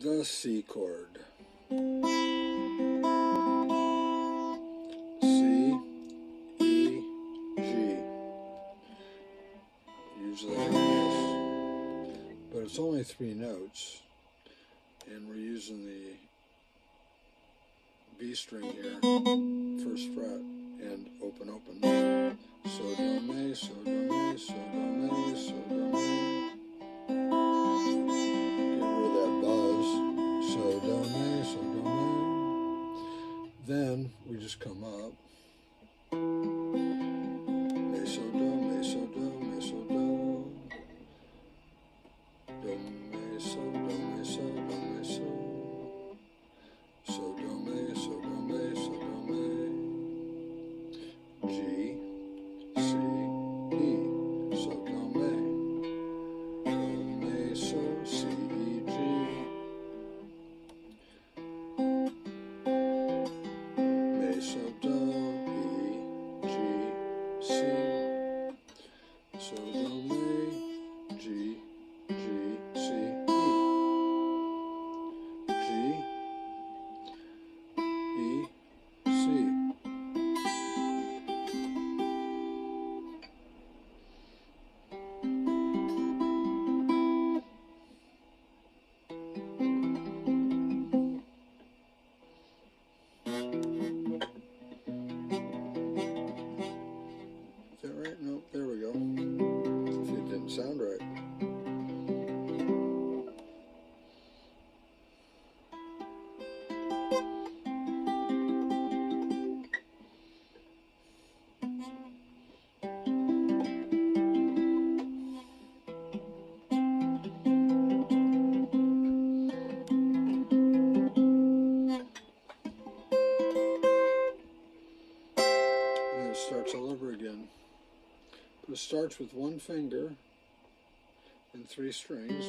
the C chord. C, E, G. Usually this. But it's only three notes. And we're using the B string here, first fret, and open, open. So, do, mi, so, do, mi, so, do, We just come up. So, do, starts all over again. But it starts with one finger and three strings.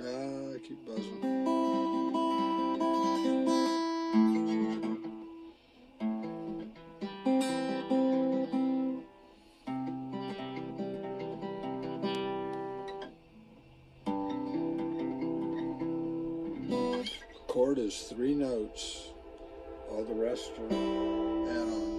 Ah, I keep buzzing. The Chord is three notes. All the rest are piano.